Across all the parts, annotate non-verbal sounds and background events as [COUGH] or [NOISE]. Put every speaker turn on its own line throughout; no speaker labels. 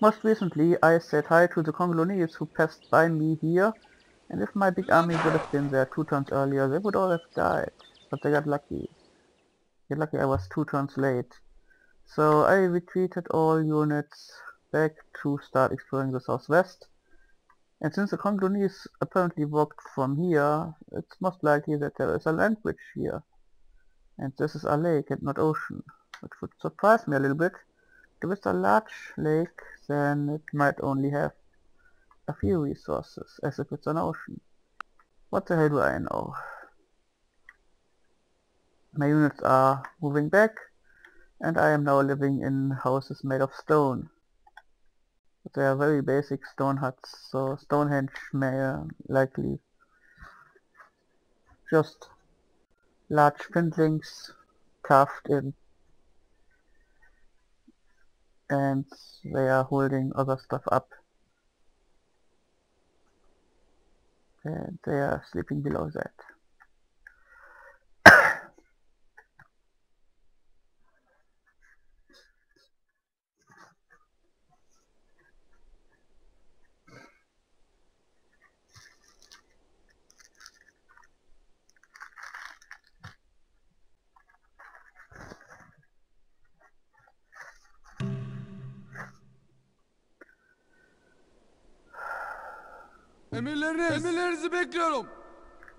Most recently, I said hi to the Congolese who passed by me here, and if my big army would have been there two turns earlier, they would all have died. But they got lucky. Get lucky I was two turns late. So I retreated all units back to start exploring the southwest. And since the Congolese apparently walked from here, it's most likely that there is a land bridge here. And this is a lake and not ocean, which would surprise me a little bit. If it's a large lake, then it might only have a few resources, as if it's an ocean. What the hell do I know? My units are moving back, and I am now living in houses made of stone. But they are very basic stone huts, so Stonehenge may uh, likely just large findlings carved in and they are holding other stuff up and they are sleeping below that.
Emirleriniz. Emirlerinizi bekliyorum.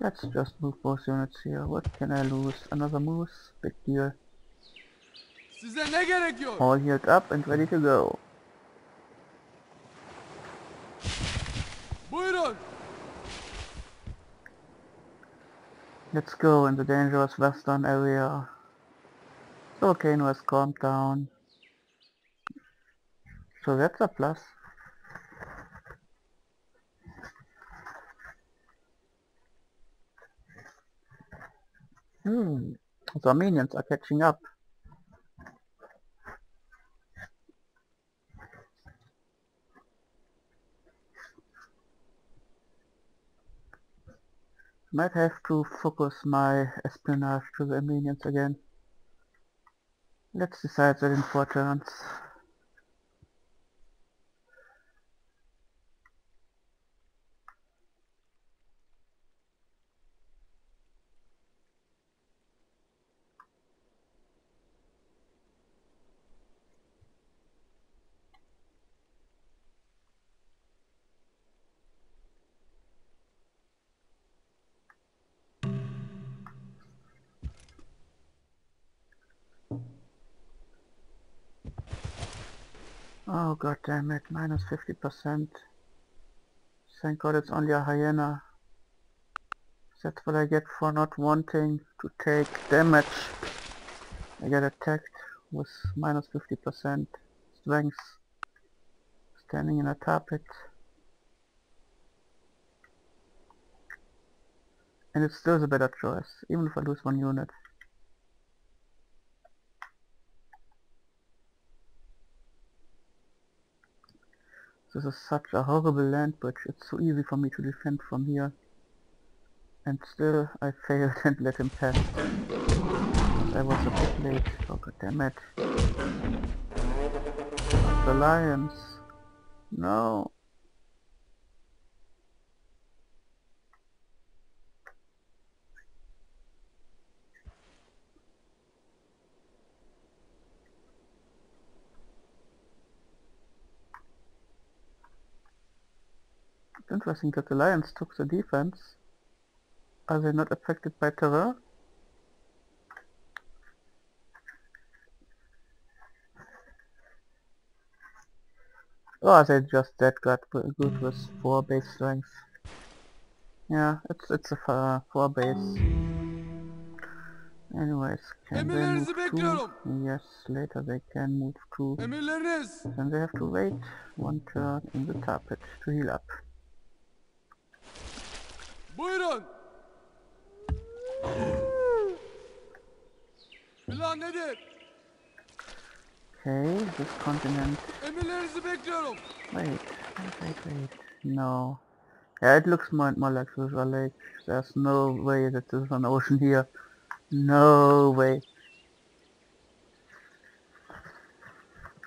Let's just move both units here. What can I lose? Another moose? Big deal.
Size ne gerekiyor?
All healed up and ready to go.
Buyurun.
Let's go in the dangerous western area. The volcano has calmed down. So that's a plus. Hmm, the Armenians are catching up. Might have to focus my espionage to the Armenians again. Let's decide that in four turns. Oh god damn it, minus 50%. Thank god it's only a hyena. That's what I get for not wanting to take damage. I get attacked with minus 50% strength. Standing in a tar pit. And it's still the better choice, even if I lose one unit. This is such a horrible land bridge, it's so easy for me to defend from here. And still I failed [LAUGHS] and let him pass. I was a bit late. Oh god damn it. The lions. No. Interesting that the lions took the defense. Are they not affected by terror? Or are they just that good, good with 4 base strength? Yeah, it's it's a uh, 4 base. Anyways, can they move to? Yes, later they can move to. Then they have to wait one turn in the tar to heal up.
Buyurun. Plan nedir?
Okay, this continent.
Emirlerinizi bekliyorum.
Wait, wait, wait, wait. No. Yeah, it looks more more like this a lake. There's no way that there's an ocean here. No way.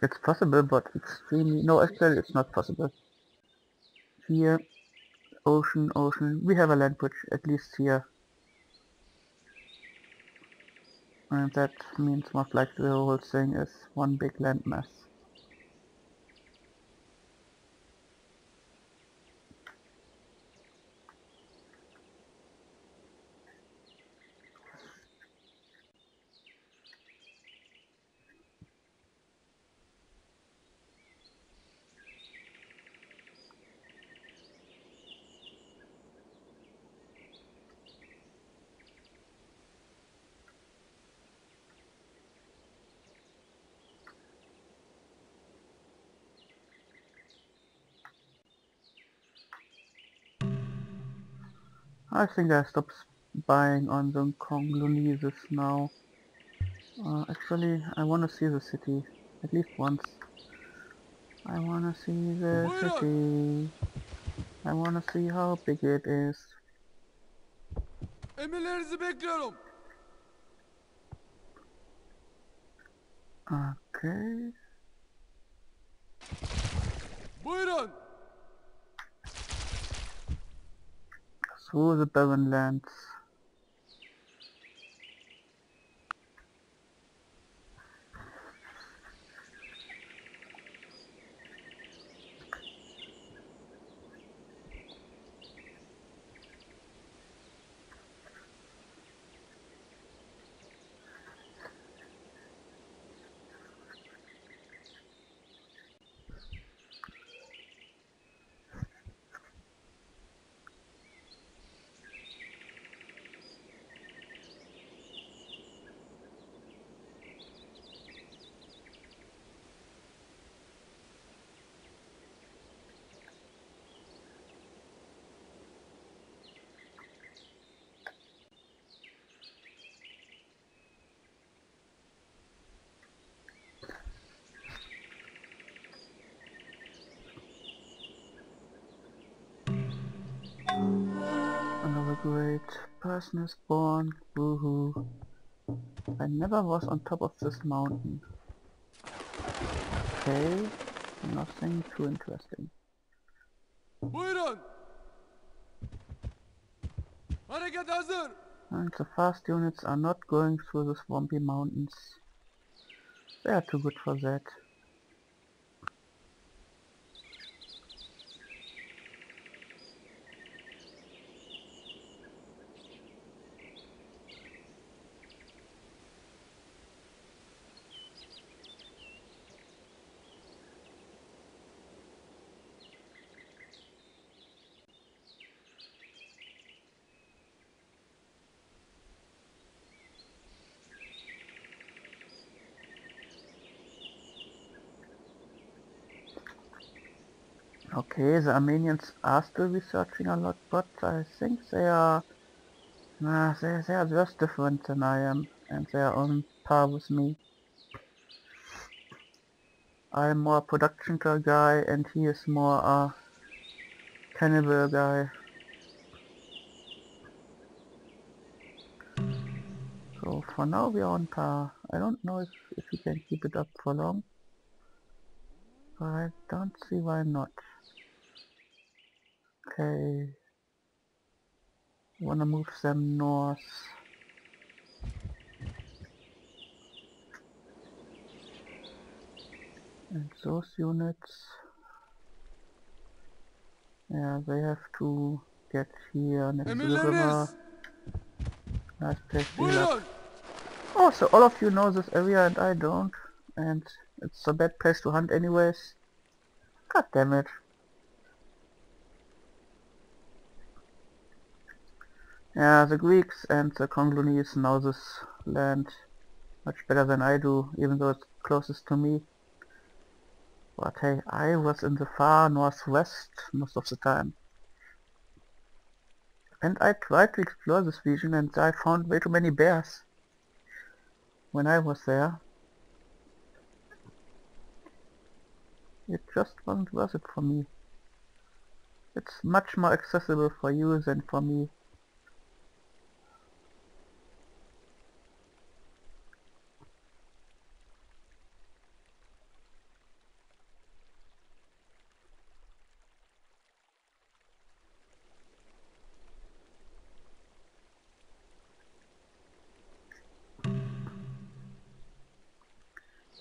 It's possible, but extremely... No, actually it's not possible. Here, ocean, ocean. We have a land bridge, at least here. And that means most likely the whole thing is one big landmass. I think I stopped buying on the Congolese now. Uh, actually, I want to see the city, at least once. I want to see the city. I want to see how big it is.
Emirlerinizi bekliyorum.
Okay.
Buyurun.
Through the barren lands. Another great person is born. Woohoo. I never was on top of this mountain. Okay, nothing too interesting.
Buyurun. Hareket hazır.
And the fast units are not going through the swampy mountains. They are too good for that. Okay, the Armenians are still researching a lot, but I think they are... Nah, they, they are just different than I am, and they are on par with me. I am more a production guy, and he is more a cannibal guy. So for now we are on par. I don't know if, if we can keep it up for long. But I don't see why not. Okay. Wanna move them north. And those units, yeah, they have to get here next to the river.
Emirleriniz.
Nice place to heal up. Oh, so all of you know this area and I don't, and it's a bad place to hunt anyways. God damn it. Yeah, the Greeks and the Congolese know this land much better than I do, even though it's closest to me. But hey, I was in the far northwest most of the time. And I tried to explore this region and I found way too many bears when I was there. It just wasn't worth it for me. It's much more accessible for you than for me.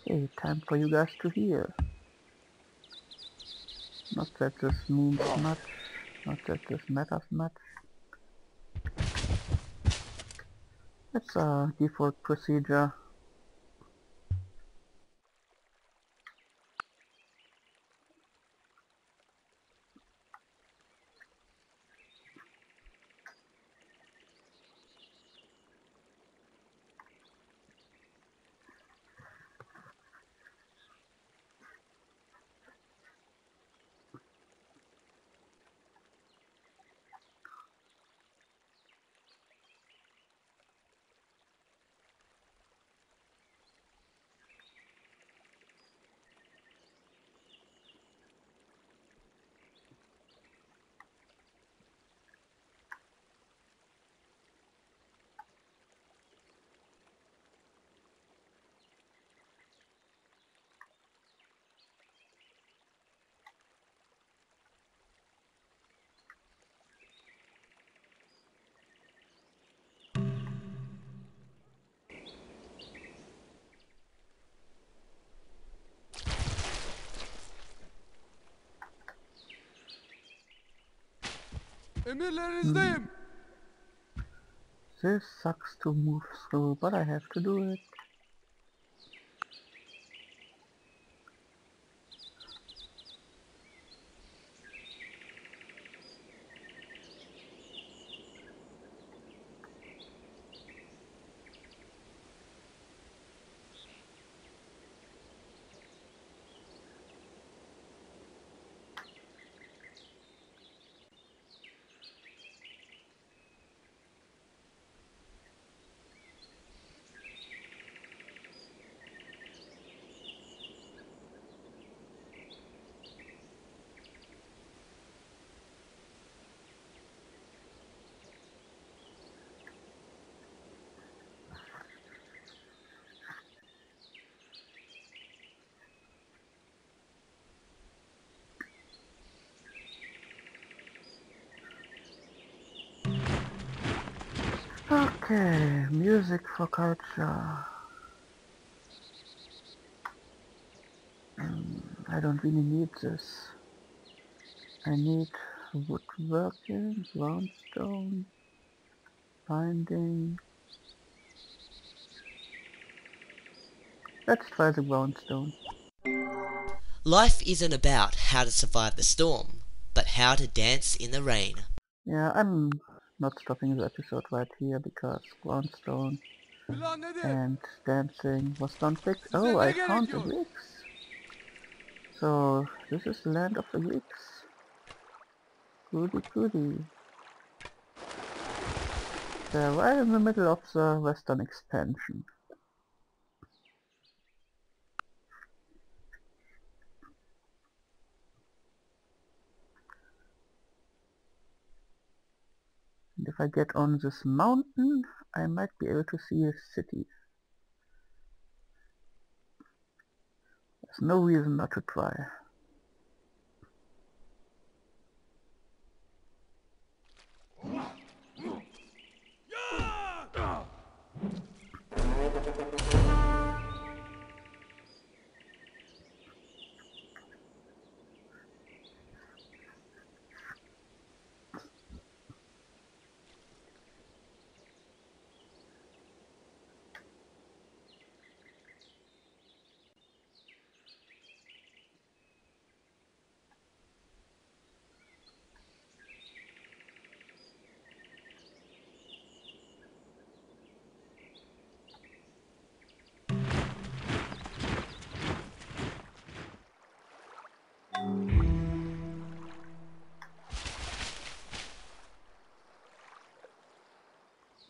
Hey, time for you guys to hear. Not that this means much, not that this matters much. It's a default procedure.
Emirlerinizdeyim.
This sucks to move through, but I have to do it. Okay, music for culture. Um, I don't really need this. I need woodworking, brownstone, binding. Let's try the brownstone.
Life isn't about how to survive the storm, but how to dance in the rain.
Yeah, I'm not stopping the episode right here because brownstone
Plan
and dancing was done.
Size
Oh, I found the? Greeks. So this is the land of the Greeks. Goody goody. They're right in the middle of the western expansion. And if I get on this mountain, I might be able to see a city. There's no reason not to try.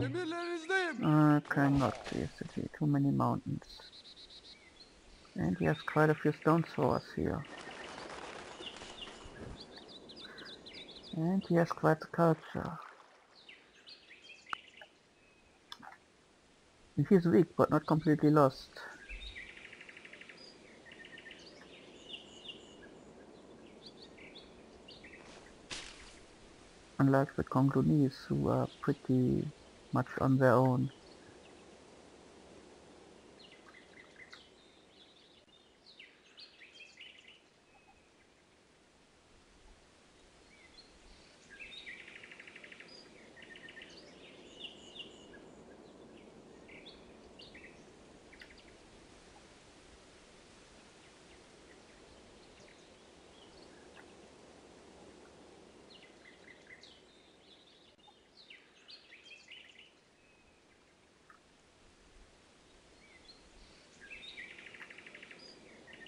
I cannot see a city, too many mountains. And he has quite a few stone swords here. And he has quite the culture. And he's weak, but not completely lost. Unlike the Congolese, who are pretty much on their own.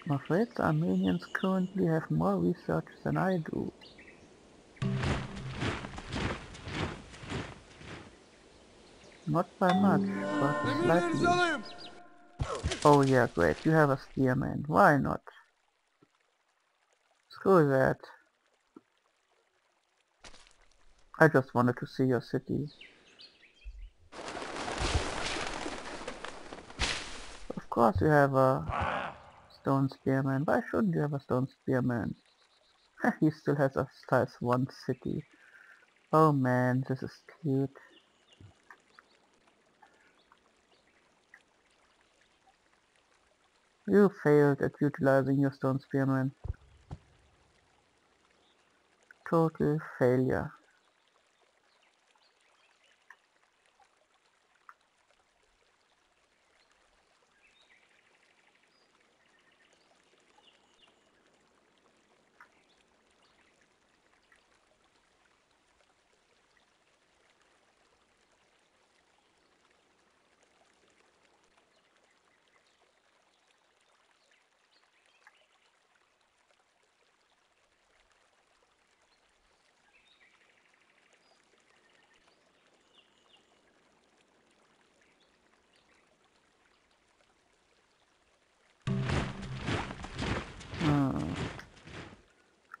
I'm afraid the Armenians currently have more research than I do. Not by much, but slightly. Oh yeah, great, you have a spearman. Why not? Screw that. I just wanted to see your city. Of course you have a stone spearman. Why shouldn't you have a stone spearman? [LAUGHS] he still has a size 1 city. Oh man, this is cute. You failed at utilizing your stone spearman. Total failure.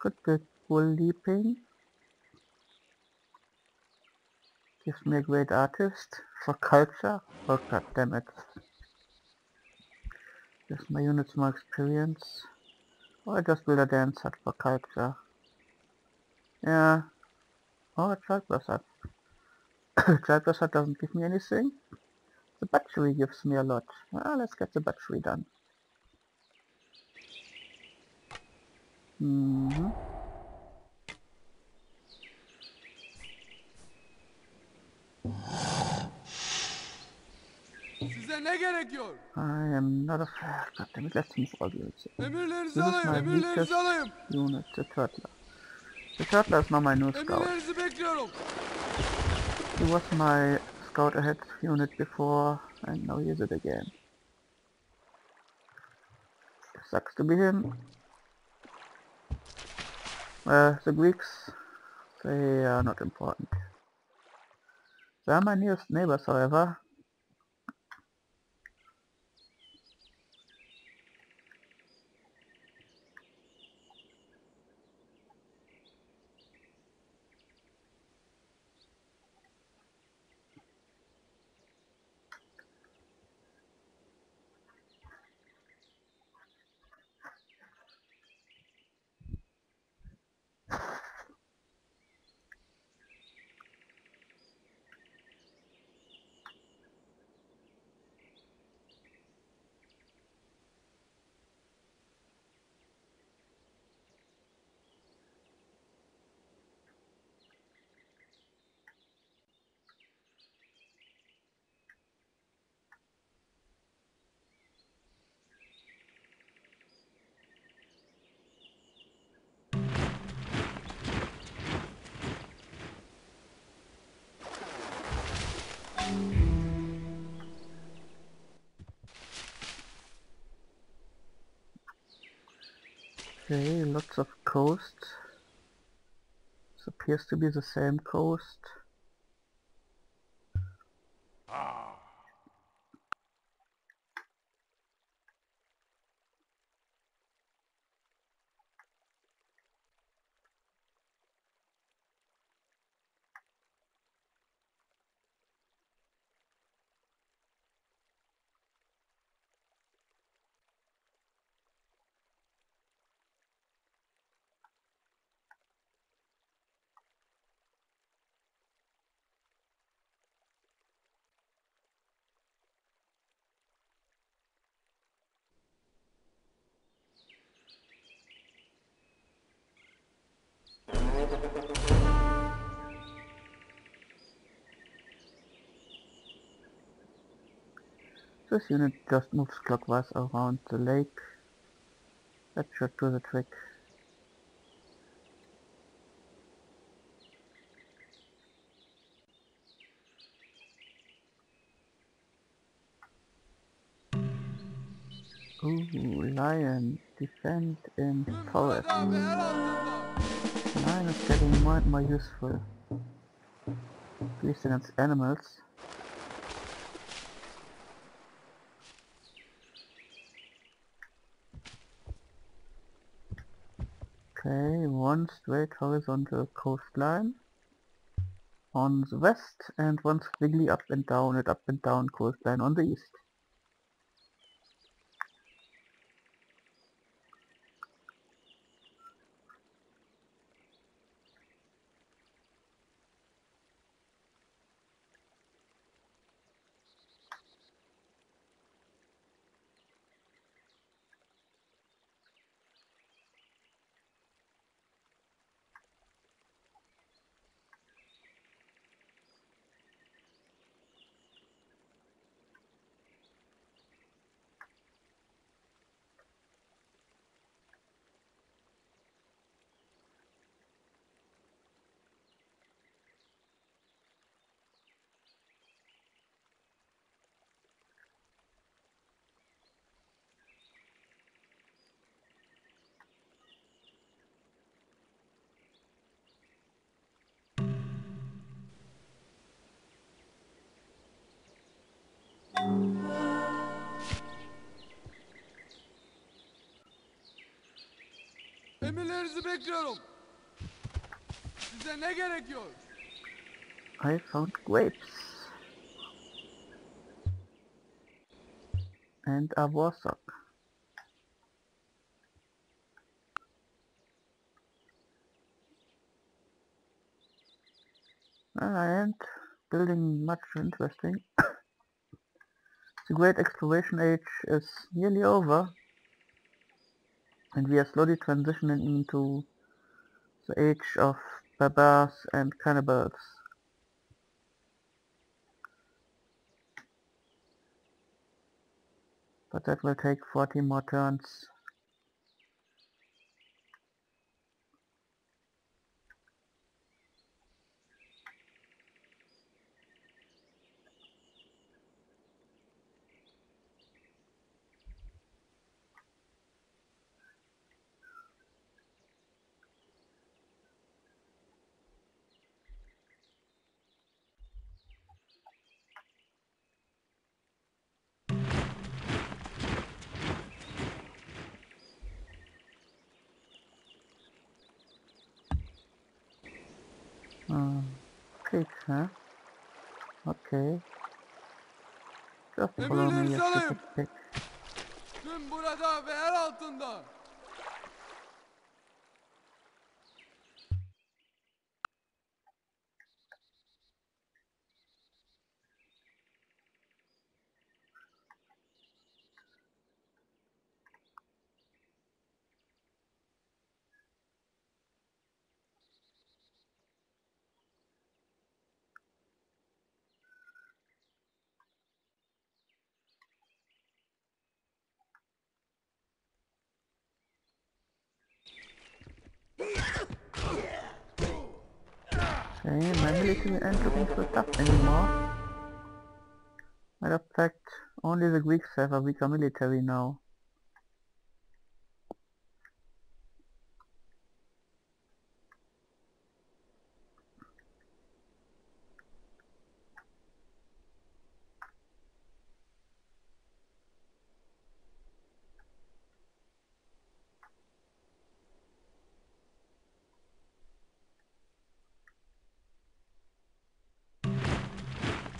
Could be bull leaping. Gives me a great artist for culture. Oh god damn it. Gives my units more experience. Or I just build a dance for culture. Yeah. Oh, a child hut. child hut doesn't give me anything. The battery gives me a lot. Ah, let's get the battery done. Hmm
Size ne gerekiyor?
I am not a God damn it, let's move all units.
Emirlerinizi alayım. Emirlerinizi alayım.
unit, the Turtler. The Turtler is now my new scout.
Emirlerinizi bekliyorum.
He was my scout ahead unit before, and now he is it again. Sucks to be him. Uh, the Greeks, they are not important. They are my nearest neighbors, however. Okay, lots of coast. This appears to be the same coast. This unit just moves clockwise around the lake. That should do the trick. Ooh, lion, defend in forest. Is getting more and more useful. At least against animals. Okay, one straight horizontal coastline on the west and one squiggly up and down and up and down coastline on the east.
Emirlerinizi bekliyorum. Size ne gerekiyor?
I found grapes. And a. Well, I ain't building much interesting. [COUGHS] the great exploration age is nearly over. And we are slowly transitioning into the age of barbars and cannibals. But that will take 40 more turns. Uh, pig, huh? Okay. Just follow me, you
Emirlerinizi
stupid
alayım.
pig.
Tüm burada ve el altında.
Okay, my military ain't looking so tough anymore. Matter of fact, only the Greeks have a weaker military now.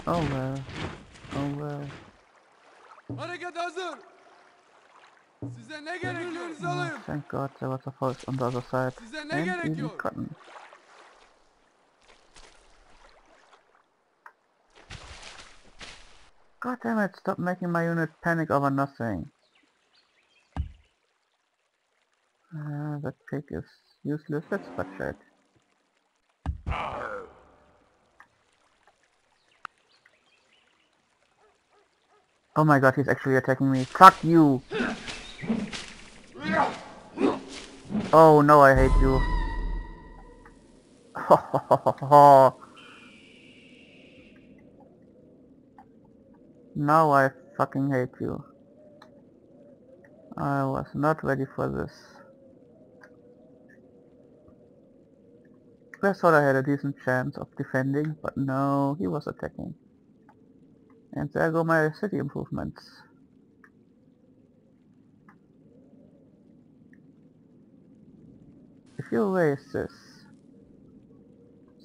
Oh well. Oh well.
Hareket hazır. Size ne gerekiyor?
Oh,
alayım.
thank God there was a forest on the other side.
Size ne
And
gerekiyor?
cotton. God damn it, stop making my unit panic over nothing. Uh, that pig is useless, let's butcher it. Oh my god, he's actually attacking me. Fuck you! Oh no, I hate you. [LAUGHS] now I fucking hate you. I was not ready for this. I thought I had a decent chance of defending, but no, he was attacking. And there go my city improvements. If you raze this,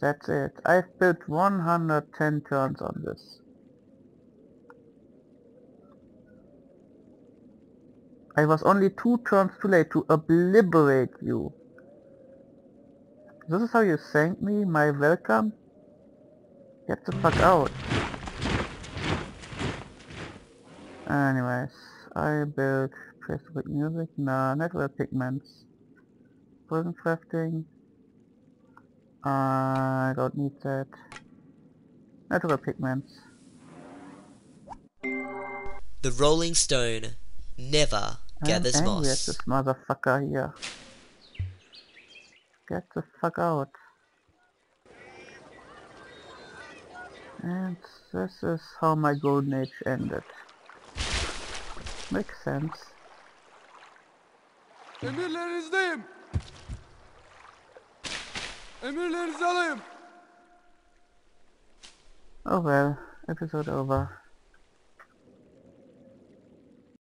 that's it. I've built 110 turns on this. I was only two turns too late to obliterate you. This is how you thank me, my welcome? Get the fuck out. Anyways, I built Facebook music, nah, network pigments. Poison crafting. I don't need that. Natural pigments.
The Rolling Stone never gathers
I'm angry
moss.
this motherfucker here. Get the fuck out. And this is how my golden age ended. Makes sense.
Emirlerinizdeyim. Emirlerinizi alayım.
Oh well, episode over.